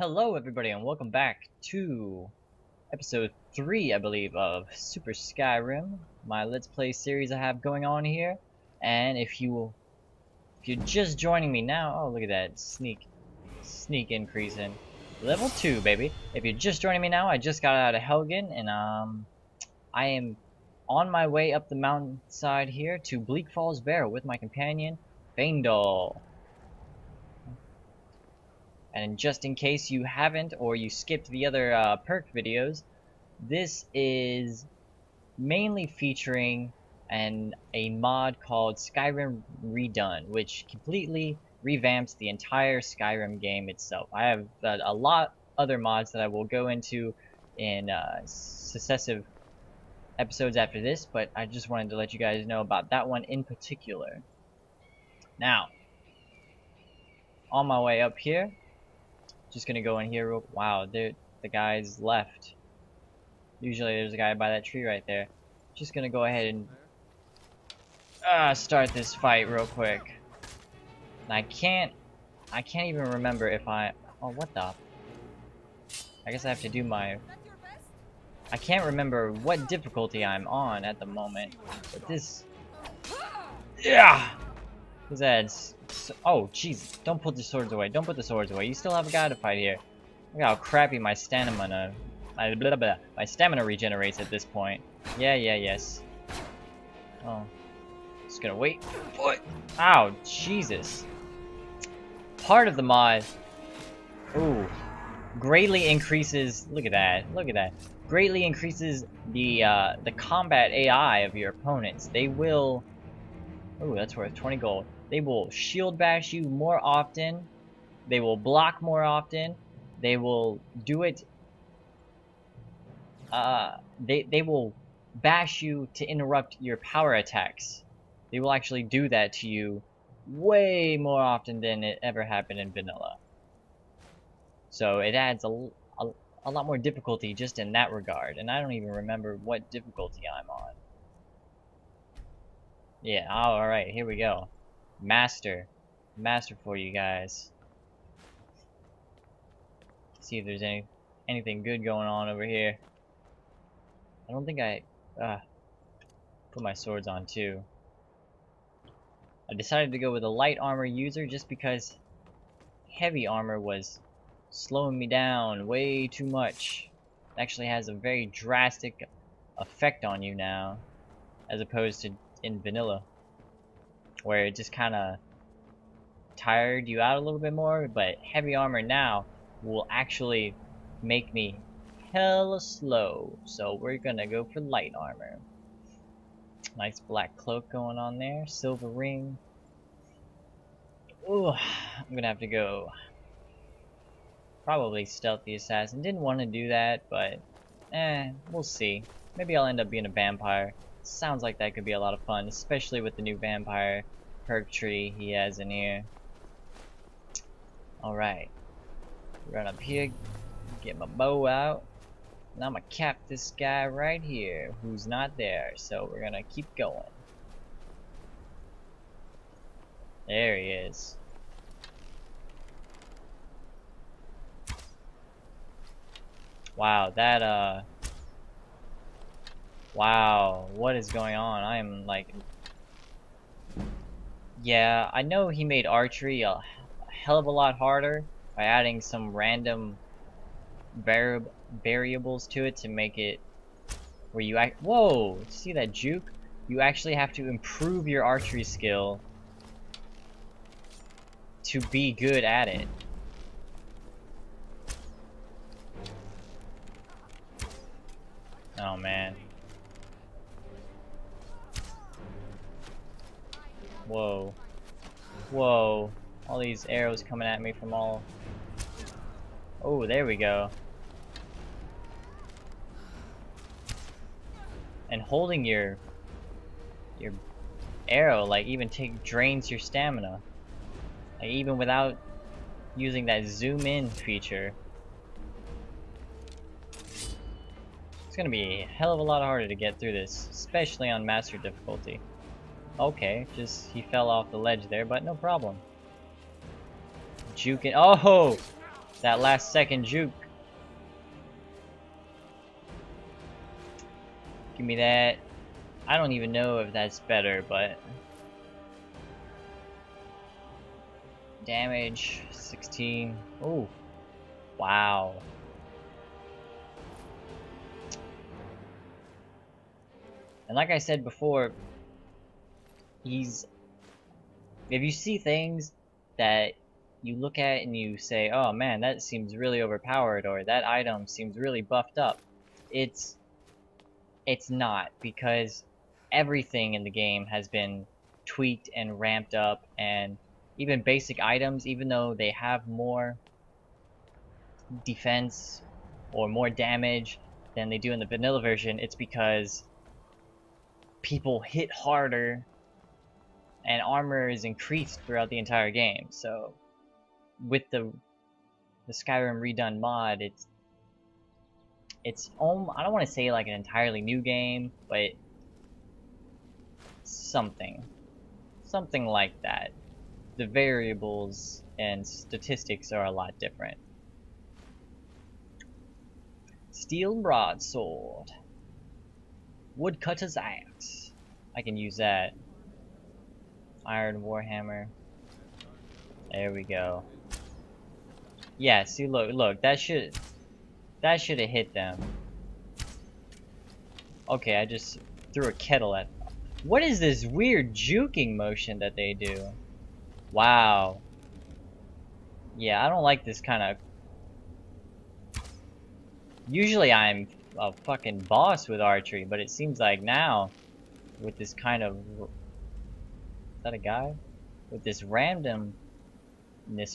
Hello everybody and welcome back to episode 3 I believe of Super Skyrim, my Let's Play series I have going on here. And if you if you're just joining me now, oh look at that sneak sneak increase in level 2 baby. If you're just joining me now, I just got out of Helgen and um I am on my way up the mountainside here to Bleak Falls Barrow with my companion Faendal. And just in case you haven't or you skipped the other uh, perk videos, this is mainly featuring an a mod called Skyrim Redone, which completely revamps the entire Skyrim game itself. I have uh, a lot other mods that I will go into in uh, successive episodes after this, but I just wanted to let you guys know about that one in particular. Now, on my way up here, just gonna go in here real wow, the guy's left. Usually there's a guy by that tree right there. Just gonna go ahead and uh, start this fight real quick. And I can't I can't even remember if I oh what the I guess I have to do my I can't remember what difficulty I'm on at the moment. But this Yeah That's oh jeez, don't put the swords away. Don't put the swords away. You still have a guy to fight here. Look how crappy my stamina my blah, blah, my stamina regenerates at this point. Yeah, yeah, yes. Oh. Just gonna wait. What? Ow, Jesus. Part of the mod Ooh. Greatly increases look at that. Look at that. Greatly increases the uh the combat AI of your opponents. They will Ooh, that's worth 20 gold. They will shield bash you more often. They will block more often. They will do it. Uh, they, they will bash you to interrupt your power attacks. They will actually do that to you way more often than it ever happened in vanilla. So it adds a, a, a lot more difficulty just in that regard. And I don't even remember what difficulty I'm on. Yeah, alright, here we go. Master. Master for you guys. See if there's any anything good going on over here. I don't think I uh, put my swords on too. I decided to go with a light armor user just because heavy armor was slowing me down way too much. It actually has a very drastic effect on you now as opposed to in vanilla where it just kind of tired you out a little bit more, but heavy armor now will actually make me hella slow. So we're gonna go for light armor. Nice black cloak going on there, silver ring. Ooh, I'm gonna have to go probably stealthy assassin. Didn't want to do that, but eh, we'll see. Maybe I'll end up being a vampire. Sounds like that could be a lot of fun, especially with the new vampire perk tree he has in here. Alright. Run up here, get my bow out. And I'm gonna cap this guy right here, who's not there, so we're gonna keep going. There he is. Wow, that, uh, Wow, what is going on? I am like... Yeah, I know he made archery a hell of a lot harder by adding some random vari variables to it to make it where you act- Whoa! See that juke? You actually have to improve your archery skill to be good at it. Oh man. Whoa. Whoa. All these arrows coming at me from all... Oh, there we go. And holding your... Your arrow, like, even take drains your stamina. Like, even without using that zoom in feature. It's gonna be a hell of a lot harder to get through this, especially on master difficulty. Okay, just he fell off the ledge there, but no problem. Juking. Oh! That last second juke. Give me that. I don't even know if that's better, but... Damage, 16. Oh, wow. And like I said before, he's... If you see things that you look at and you say, oh man, that seems really overpowered, or that item seems really buffed up, it's... It's not, because everything in the game has been tweaked and ramped up, and even basic items, even though they have more defense or more damage than they do in the vanilla version, it's because people hit harder and armor is increased throughout the entire game. So with the the Skyrim redone mod, it's it's I don't want to say like an entirely new game, but something something like that. The variables and statistics are a lot different. Steel broadsword. Woodcutter's axe. I can use that. Iron warhammer. There we go. Yeah, see look look, that should that should have hit them. Okay, I just threw a kettle at What is this weird juking motion that they do? Wow. Yeah, I don't like this kind of... Usually I'm a fucking boss with archery, but it seems like now, with this kind of... Is that a guy? With this randomness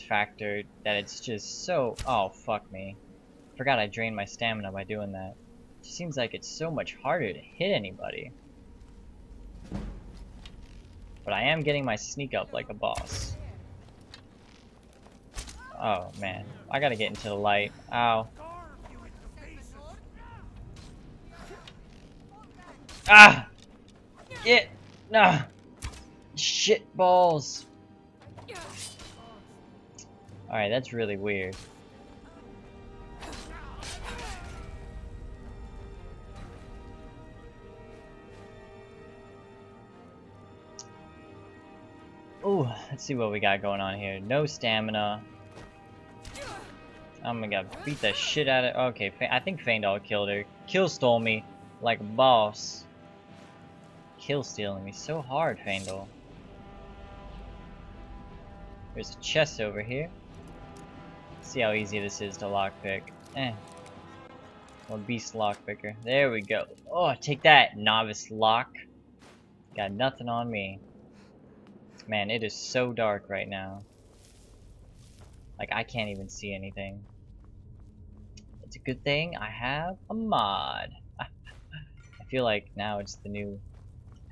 factor, that it's just so... Oh, fuck me. Forgot I drained my stamina by doing that. It seems like it's so much harder to hit anybody. But I am getting my sneak up like a boss. Oh, man. I gotta get into the light. Ow. Ah! Get! Nah! Shit balls! Alright, that's really weird. Ooh, let's see what we got going on here. No stamina. Oh my god, beat the shit out of- it. Okay, I think Faendal killed her. Kill stole me like a boss kill stealing me so hard, Faendal. There's a chest over here. Let's see how easy this is to lockpick. Eh. Or beast lockpicker. There we go. Oh, take that, novice lock. Got nothing on me. Man, it is so dark right now. Like, I can't even see anything. It's a good thing I have a mod. I feel like now it's the new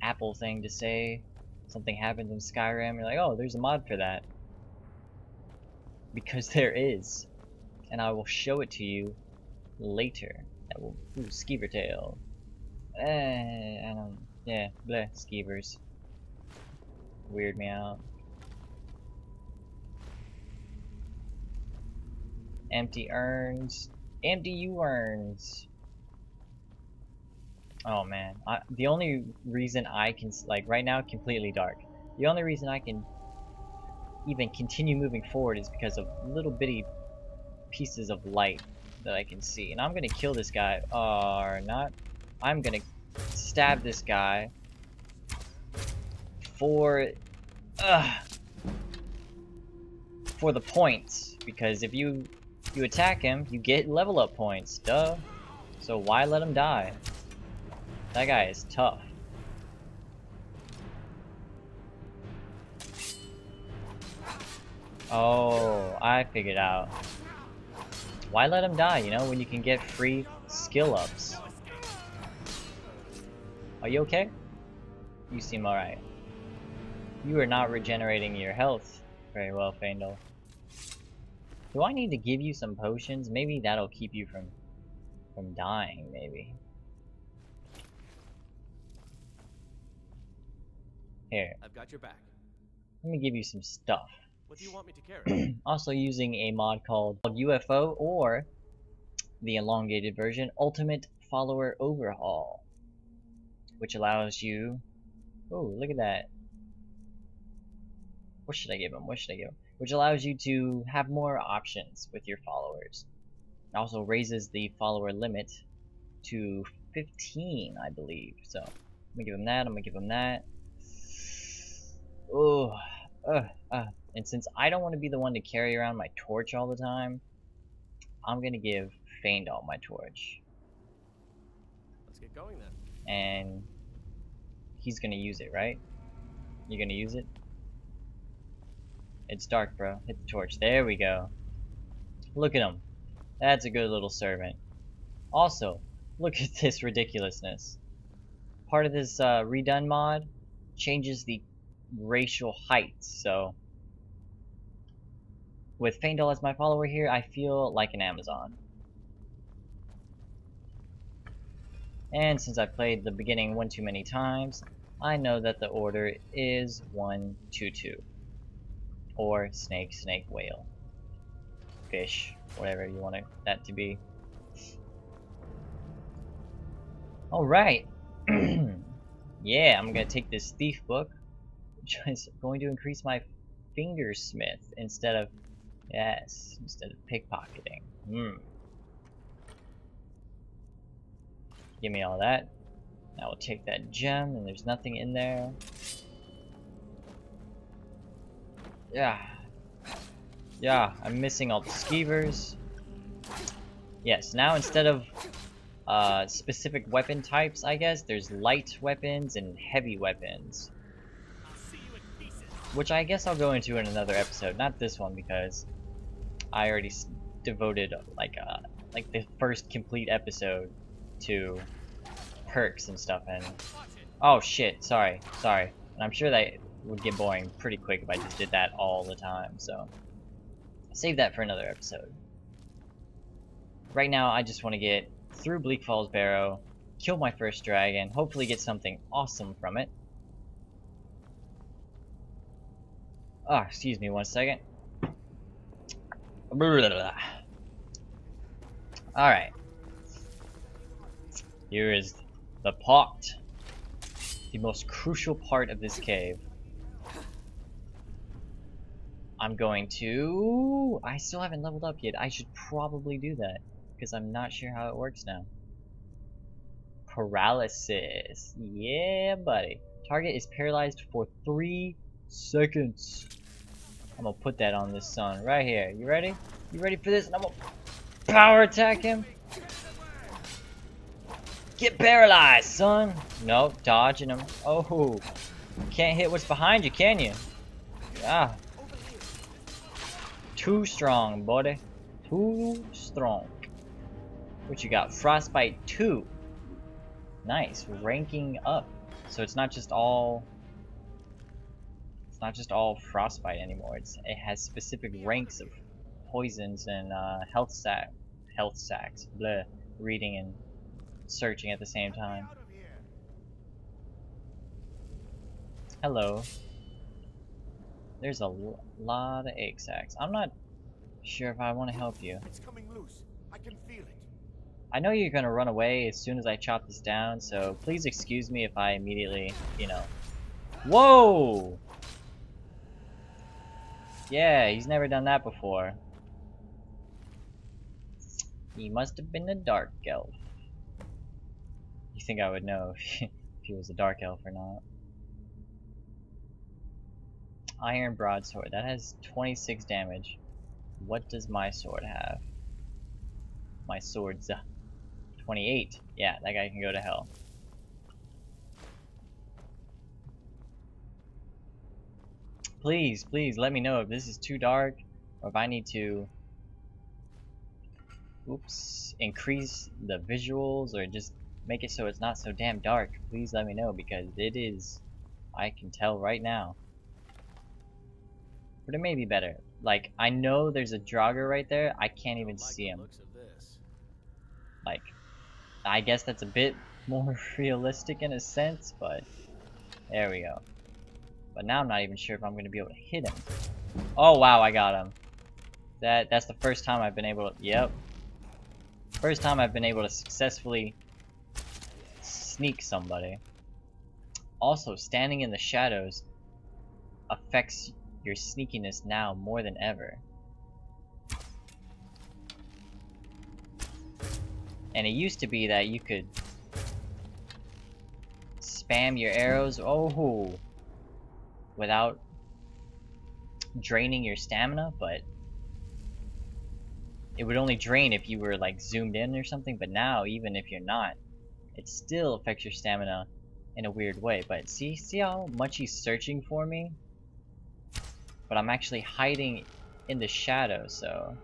Apple thing to say something happens in Skyrim, you're like, oh, there's a mod for that. Because there is. And I will show it to you later. That will, ooh, skeever tail. Eh, I don't, yeah, bleh, skeevers. Weird me out. Empty urns. Empty you urns. Oh man, I, the only reason I can, like right now, completely dark. The only reason I can even continue moving forward is because of little bitty pieces of light that I can see. And I'm gonna kill this guy, or not. I'm gonna stab this guy for, uh, for the points. Because if you, you attack him, you get level up points, duh. So why let him die? That guy is tough. Oh, I figured out. Why let him die, you know, when you can get free skill ups? Are you okay? You seem alright. You are not regenerating your health very well, Faendal. Do I need to give you some potions? Maybe that'll keep you from from dying, maybe. Here. I've got your back. Let me give you some stuff. What do you want me to carry? also using a mod called UFO or the elongated version, Ultimate Follower Overhaul, which allows you. Oh, look at that. What should I give him? What should I give him? Which allows you to have more options with your followers. It also raises the follower limit to 15, I believe. So, I'm gonna give him that. I'm gonna give him that. Oh, uh, uh. And since I don't want to be the one to carry around my torch all the time, I'm gonna give Faendal my torch. Let's get going then. And he's gonna use it, right? You're gonna use it? It's dark, bro. Hit the torch. There we go. Look at him. That's a good little servant. Also, look at this ridiculousness. Part of this uh, redone mod changes the racial height, so with Faendal as my follower here, I feel like an Amazon. And since I've played the beginning one too many times, I know that the order is 1, 2, 2. Or snake, snake, whale. Fish, whatever you want that to be. Alright. yeah, I'm gonna take this thief book, which is going to increase my fingersmith instead of Yes, instead of pickpocketing. Hmm. Give me all that. Now we'll take that gem, and there's nothing in there. Yeah. Yeah, I'm missing all the skeevers. Yes, now instead of uh, specific weapon types, I guess, there's light weapons and heavy weapons. Which I guess I'll go into in another episode, not this one because I already devoted like uh, like the first complete episode to perks and stuff and oh shit sorry sorry. And I'm sure that would get boring pretty quick if I just did that all the time so save that for another episode. Right now I just want to get through Bleak Falls Barrow kill my first dragon hopefully get something awesome from it ah oh, excuse me one second Alright. Here is the pot. The most crucial part of this cave. I'm going to... I still haven't leveled up yet. I should probably do that. Because I'm not sure how it works now. Paralysis. Yeah, buddy. Target is paralyzed for three seconds. I'm gonna put that on this son right here. You ready? You ready for this? And I'm gonna power attack him. Get paralyzed, son. Nope, dodging him. Oh, can't hit what's behind you, can you? Ah. Too strong, buddy. Too strong. What you got? Frostbite 2. Nice. Ranking up. So it's not just all not just all frostbite anymore. It's it has specific ranks of poisons and uh, health sac health sacks. Bleh. Reading and searching at the same time. Hello. There's a lot of egg sacs. I'm not sure if I want to help you. It's coming loose. I can feel it. I know you're gonna run away as soon as I chop this down, so please excuse me if I immediately, you know. Whoa! Yeah, he's never done that before. He must have been a dark elf. You think I would know if he was a dark elf or not. Iron broadsword. That has 26 damage. What does my sword have? My sword's uh, 28. Yeah, that guy can go to hell. Please, please let me know if this is too dark or if I need to oops increase the visuals or just make it so it's not so damn dark. Please let me know because it is I can tell right now. But it may be better. Like I know there's a Draugr right there. I can't even like see him. Like I guess that's a bit more realistic in a sense, but there we go. But now I'm not even sure if I'm going to be able to hit him. Oh wow, I got him. That That's the first time I've been able to... Yep. First time I've been able to successfully sneak somebody. Also, standing in the shadows affects your sneakiness now more than ever. And it used to be that you could spam your arrows, oh, without draining your stamina, but it would only drain if you were like zoomed in or something, but now even if you're not, it still affects your stamina in a weird way. But see, see how much he's searching for me? But I'm actually hiding in the shadow, so...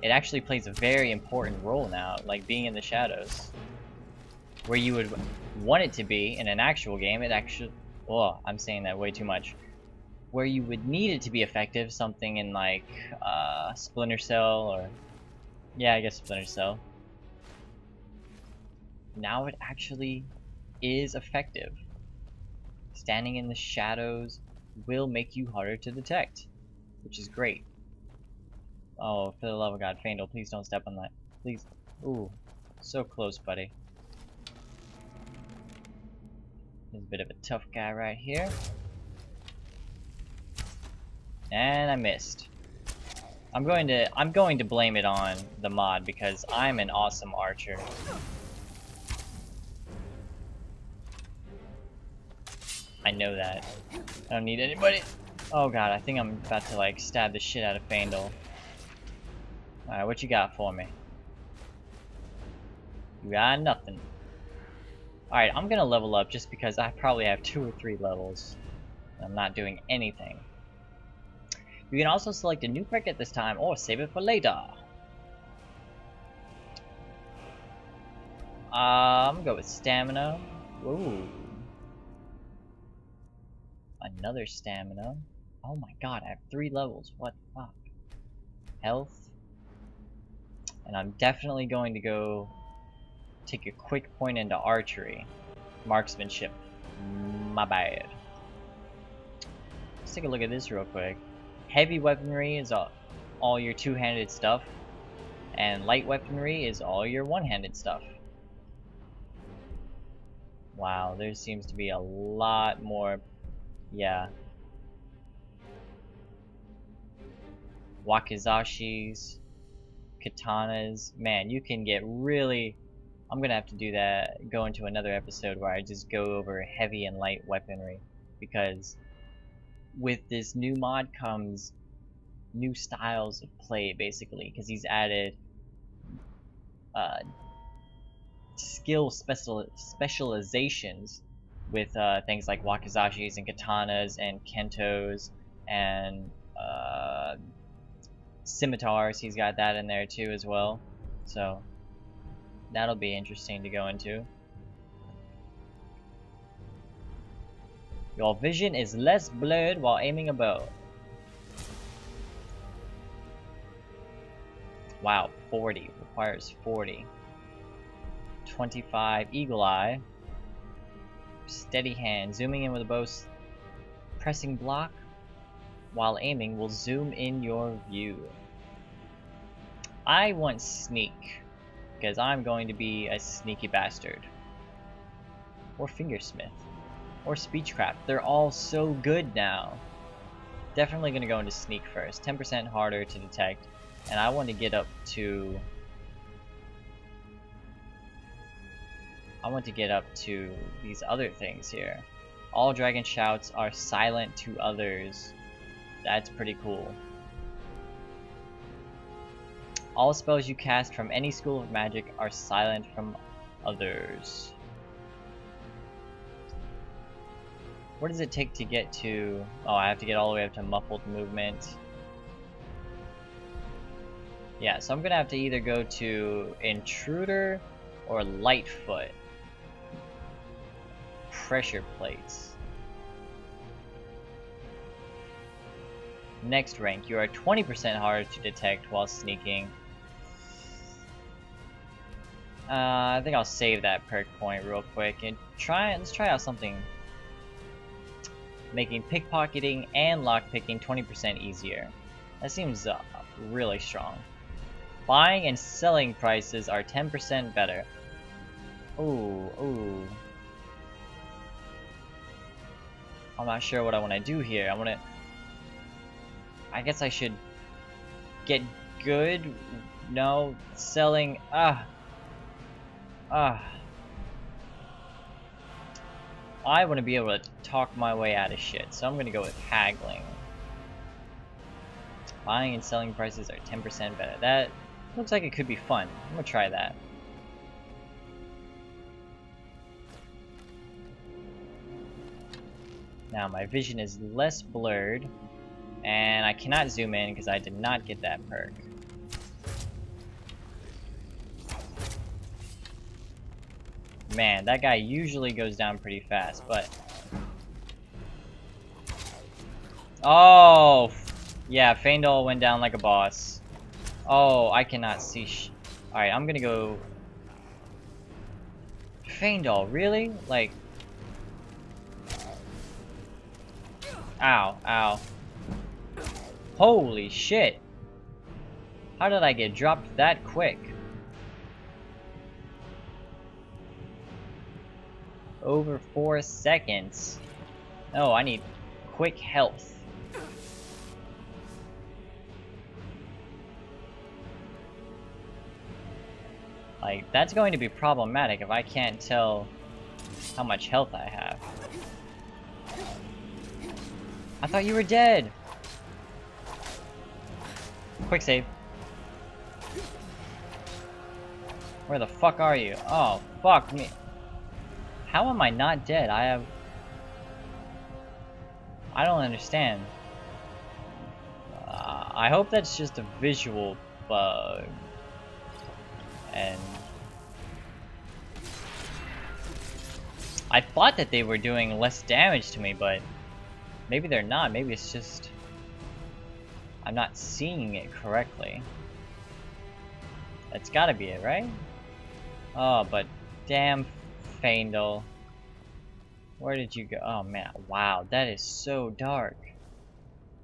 It actually plays a very important role now, like being in the shadows. Where you would want it to be in an actual game, it actually... Oh, I'm saying that way too much. Where you would need it to be effective, something in like, uh, Splinter Cell, or... Yeah, I guess Splinter Cell now it actually is effective. Standing in the shadows will make you harder to detect, which is great. Oh, for the love of God, Faendal, please don't step on that. Please. Ooh, so close, buddy. There's a bit of a tough guy right here. And I missed. I'm going to I'm going to blame it on the mod because I'm an awesome archer. I know that. I don't need anybody. Oh god, I think I'm about to like stab the shit out of Faendal. Alright, what you got for me? You got nothing. Alright, I'm gonna level up just because I probably have two or three levels. I'm not doing anything. You can also select a new perk at this time or save it for later. Uh, I'm gonna go with stamina. Ooh. Another stamina. Oh my god, I have three levels. What the fuck? Health. And I'm definitely going to go take a quick point into archery. Marksmanship. My bad. Let's take a look at this real quick. Heavy weaponry is all, all your two-handed stuff. And light weaponry is all your one-handed stuff. Wow, there seems to be a lot more yeah. Wakizashis, katanas. Man, you can get really... I'm gonna have to do that, go into another episode where I just go over heavy and light weaponry. Because with this new mod comes new styles of play, basically. Because he's added uh, skill special specializations with uh, things like wakizashis and katanas and kentos and uh, scimitars. He's got that in there too as well. So that'll be interesting to go into. Your vision is less blurred while aiming a bow. Wow, 40. Requires 40. 25 Eagle Eye. Steady hand. Zooming in with a bow. Pressing block while aiming will zoom in your view. I want sneak. Because I'm going to be a sneaky bastard. Or fingersmith. Or speechcraft. They're all so good now. Definitely going to go into sneak first. 10% harder to detect. And I want to get up to I want to get up to these other things here. All dragon shouts are silent to others. That's pretty cool. All spells you cast from any school of magic are silent from others. What does it take to get to... Oh, I have to get all the way up to muffled movement. Yeah, so I'm gonna have to either go to Intruder or Lightfoot pressure plates. Next rank, you are 20% harder to detect while sneaking. Uh, I think I'll save that perk point real quick and try. Let's try out something making pickpocketing and lockpicking 20% easier. That seems uh, really strong. Buying and selling prices are 10% better. Ooh, ooh. I'm not sure what I want to do here. I want to... I guess I should get good. No, selling. Ah. Ah. I want to be able to talk my way out of shit, so I'm going to go with haggling. Buying and selling prices are 10% better. That looks like it could be fun. I'm going to try that. Now my vision is less blurred, and I cannot zoom in because I did not get that perk. Man, that guy usually goes down pretty fast, but... Oh! Yeah, Faendal went down like a boss. Oh, I cannot see Alright, I'm gonna go... Faendal, really? Like... Ow, ow. Holy shit! How did I get dropped that quick? Over four seconds. Oh, I need quick health. Like, that's going to be problematic if I can't tell how much health I have. I thought you were dead! Quick save. Where the fuck are you? Oh, fuck me. How am I not dead? I have... I don't understand. Uh, I hope that's just a visual bug. And... I thought that they were doing less damage to me, but... Maybe they're not. Maybe it's just... I'm not seeing it correctly. That's gotta be it, right? Oh, but damn Faendal. Where did you go? Oh man, wow, that is so dark.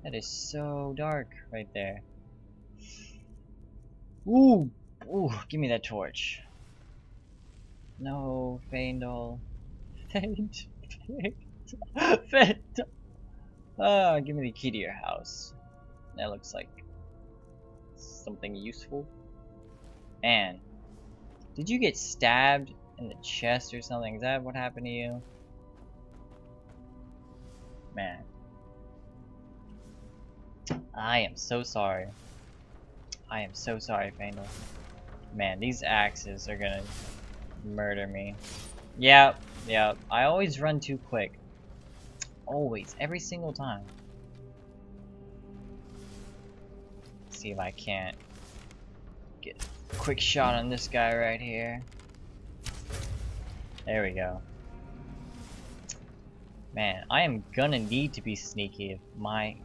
That is so dark right there. Ooh, ooh, give me that torch. No, Faendal. Faendal. Faendal. Ah, give me the key to your house. That looks like something useful. And did you get stabbed in the chest or something? Is that what happened to you? Man. I am so sorry. I am so sorry, Faendal. Man, these axes are gonna murder me. Yeah, yeah. I always run too quick. Always. Every single time. see if I can't get a quick shot on this guy right here. There we go. Man, I am gonna need to be sneaky if my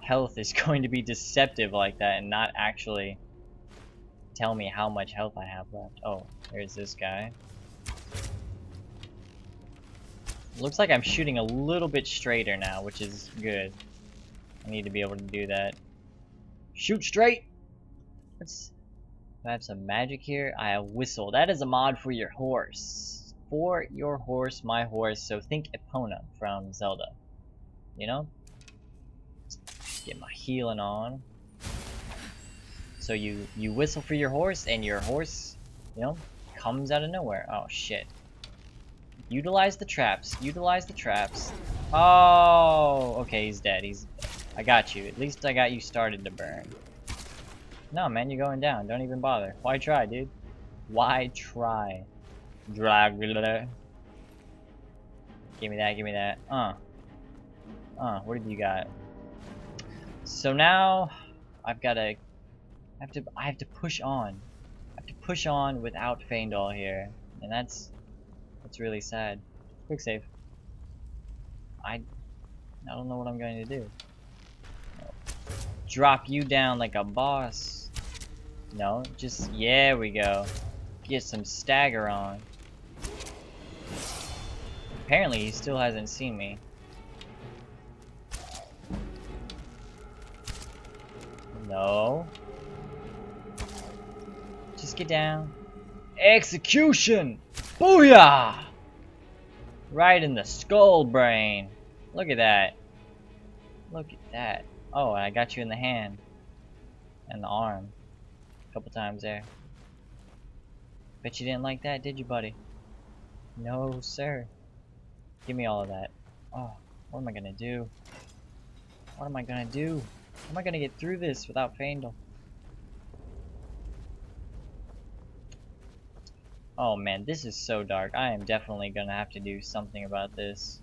health is going to be deceptive like that and not actually tell me how much health I have left. Oh, there's this guy. Looks like I'm shooting a little bit straighter now, which is good. I need to be able to do that. Shoot straight! Let's I have some magic here. I have whistle. That is a mod for your horse. For your horse, my horse. So think Epona from Zelda. You know? Get my healing on. So you you whistle for your horse, and your horse, you know, comes out of nowhere. Oh shit! Utilize the traps. Utilize the traps. Oh, okay, he's dead. He's I got you. At least I got you started to burn. No, man, you're going down. Don't even bother. Why try, dude? Why try? Dragula. Give me that, give me that. Uh. Uh, what did you got? So now, I've got to... I have to, I have to push on. I have to push on without Faendal here. And that's, that's really sad. Quick save. I, I don't know what I'm going to do drop you down like a boss. No, just, yeah, we go. Get some stagger on. Apparently he still hasn't seen me. No. Just get down. Execution! Booyah! Right in the skull brain. Look at that. Look at that. Oh, I got you in the hand. And the arm. A couple times there. Bet you didn't like that, did you, buddy? No, sir. Give me all of that. Oh, what am I gonna do? What am I gonna do? How am I gonna get through this without Faendal? Oh man, this is so dark. I am definitely gonna have to do something about this.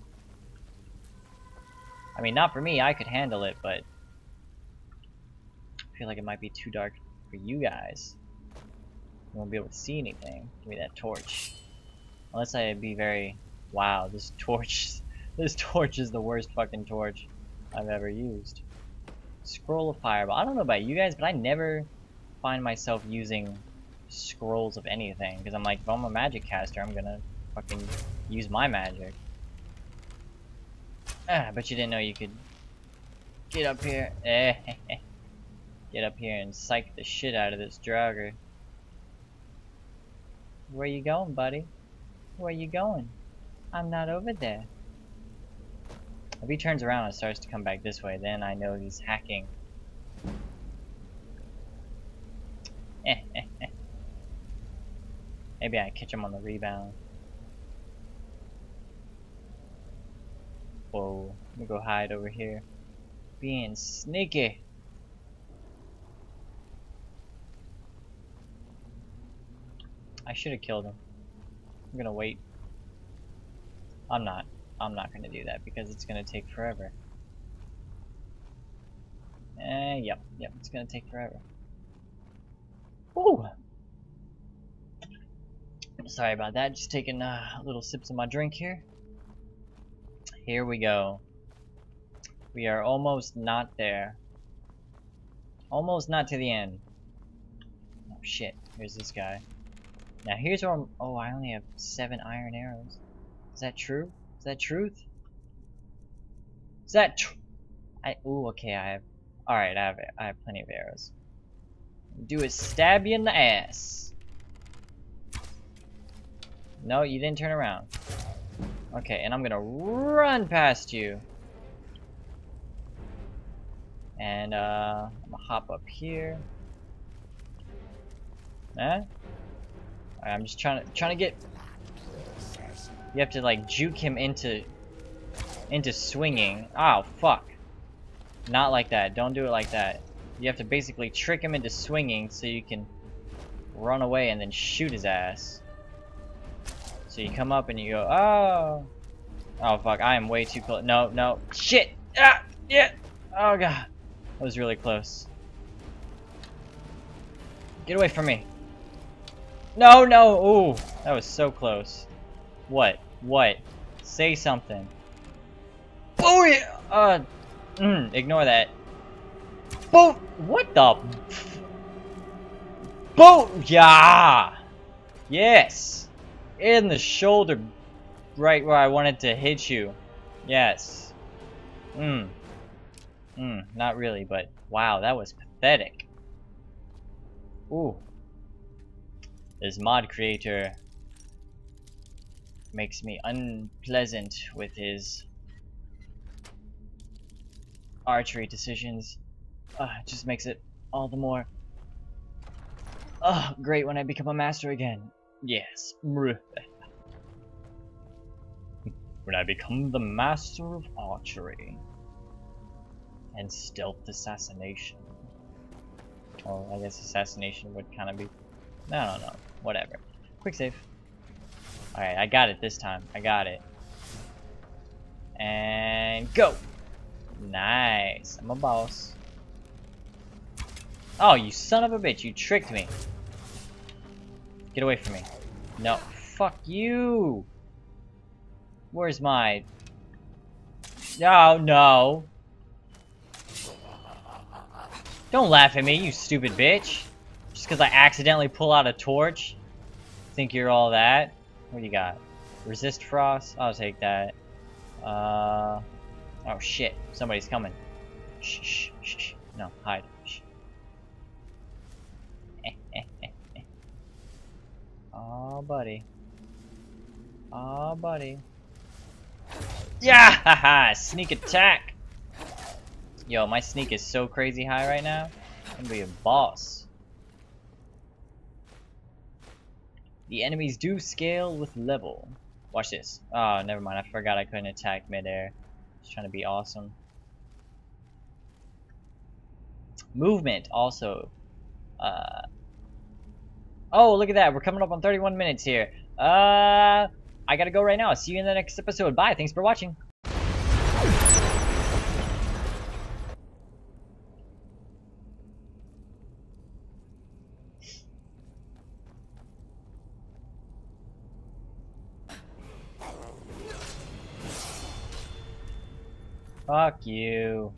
I mean, not for me, I could handle it, but... I feel like it might be too dark for you guys. You won't be able to see anything. Give me that torch. Unless I be very... Wow, this torch... This torch is the worst fucking torch I've ever used. Scroll of Fireball. I don't know about you guys, but I never find myself using scrolls of anything. Because I'm like, if I'm a magic caster, I'm gonna fucking use my magic. Ah, but you didn't know you could get up here. Get up here and psych the shit out of this Draugr. Where you going, buddy? Where you going? I'm not over there. If he turns around and starts to come back this way, then I know he's hacking. Maybe I catch him on the rebound. Whoa, let me go hide over here. Being sneaky. I should have killed him. I'm gonna wait. I'm not. I'm not gonna do that because it's gonna take forever. Eh, yep, yep, it's gonna take forever. Ooh! Sorry about that, just taking uh, little sips of my drink here. Here we go. We are almost not there. Almost not to the end. Oh shit, here's this guy. Now here's where I'm- oh, I only have seven iron arrows. Is that true? Is that truth? Is that tr- I- ooh, okay, I have- alright, I have- I have plenty of arrows. Do is stab you in the ass. No, you didn't turn around. Okay, and I'm gonna run past you. And, uh, I'm gonna hop up here. Eh? I'm just trying to, trying to get... You have to, like, juke him into, into swinging. Oh, fuck. Not like that. Don't do it like that. You have to basically trick him into swinging so you can run away and then shoot his ass. So you come up and you go, oh. Oh fuck, I am way too close. No, no. Shit! Ah! Yeah! Oh god. That was really close. Get away from me. No, no! Ooh! That was so close. What? What? Say something. Oh yeah! Uh, mm, ignore that. Boom! What the? Boom! Yeah! Yes! In the shoulder, right where I wanted to hit you. Yes. Hmm. Hmm, not really, but wow, that was pathetic. Ooh. This mod creator makes me unpleasant with his archery decisions. Uh, it just makes it all the more uh, great when I become a master again. Yes. when I become the master of archery and stealth assassination. Well, I guess assassination would kind of be... I don't know. Whatever. Quick save. Alright, I got it this time. I got it. And go! Nice. I'm a boss. Oh, you son of a bitch. You tricked me. Get away from me. No. Fuck you! Where's my... No, no. Don't laugh at me, you stupid bitch just because I accidentally pull out a torch. Think you're all that. What do you got? Resist frost. I'll take that. Uh, oh shit! Somebody's coming. Shh, shh, shh. shh. No, hide. Shh. oh, buddy. Oh, buddy. Yeah! sneak attack! Yo, my sneak is so crazy high right now. I'm gonna be a boss. The enemies do scale with level. Watch this. Oh, never mind. I forgot I couldn't attack midair. Just trying to be awesome. Movement also. Uh. Oh, look at that. We're coming up on 31 minutes here. Uh, I gotta go right now. See you in the next episode. Bye. Thanks for watching. Fuck you.